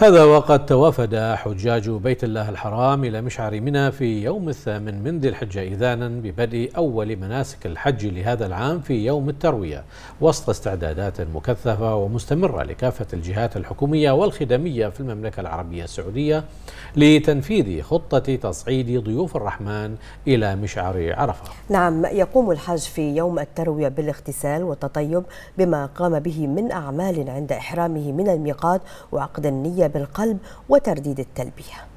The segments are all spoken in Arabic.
هذا وقد توافد حجاج بيت الله الحرام إلى مشعر منى في يوم الثامن من ذي الحجة إذانا ببدء أول مناسك الحج لهذا العام في يوم التروية وسط استعدادات مكثفة ومستمرة لكافة الجهات الحكومية والخدمية في المملكة العربية السعودية لتنفيذ خطة تصعيد ضيوف الرحمن إلى مشعر عرفة. نعم يقوم الحاج في يوم التروية بالاغتسال والتطيب بما قام به من أعمال عند إحرامه من الميقات وعقد النية بالقلب وترديد التلبية.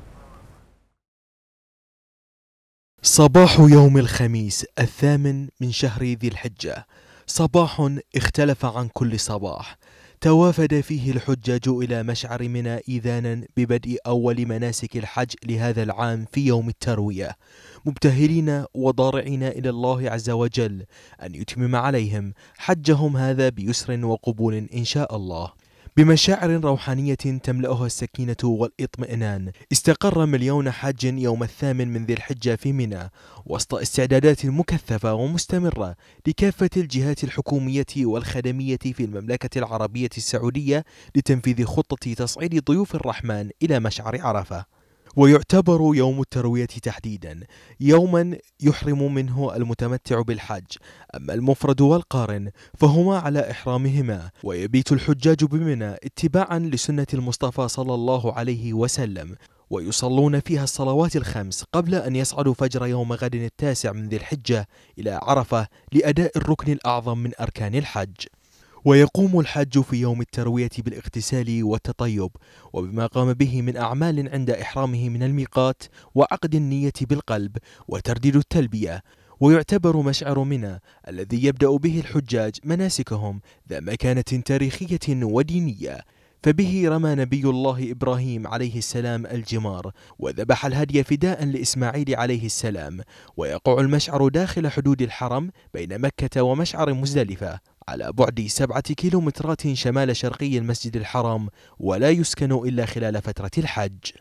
صباح يوم الخميس الثامن من شهر ذي الحجة. صباح اختلف عن كل صباح. توافد فيه الحجاج إلى مشعر منى إذانا ببدء أول مناسك الحج لهذا العام في يوم التروية. مبتهلين وضارعين إلى الله عز وجل أن يتمم عليهم حجهم هذا بيسر وقبول إن شاء الله. بمشاعر روحانية تملأها السكينة والإطمئنان. استقر مليون حاج يوم الثامن من ذي الحجة في منى وسط استعدادات مكثفة ومستمرة لكافة الجهات الحكومية والخدمية في المملكة العربية السعودية لتنفيذ خطة تصعيد ضيوف الرحمن إلى مشعر عرفة. ويعتبر يوم التروية تحديدا يوما يحرم منه المتمتع بالحج. أما المفرد والقارن فهما على إحرامهما ويبيت الحجاج بمنى اتباعا لسنة المصطفى صلى الله عليه وسلم. ويصلون فيها الصلوات الخمس قبل أن يصعدوا فجر يوم غد التاسع من ذي الحجة إلى عرفة لأداء الركن الأعظم من أركان الحج. ويقوم الحج في يوم التروية بالاغتسال والتطيب وبما قام به من أعمال عند إحرامه من الميقات وعقد النية بالقلب وترديد التلبية. ويعتبر مشعر منى الذي يبدأ به الحجاج مناسكهم ذا مكانة تاريخية ودينية. فبه رمى نبي الله إبراهيم عليه السلام الجمار وذبح الهدي فداء لإسماعيل عليه السلام ويقع المشعر داخل حدود الحرم بين مكة ومشعر مزدلفة. على بعد سبعة كيلومترات شمال شرقي المسجد الحرام ولا يسكن إلا خلال فترة الحج.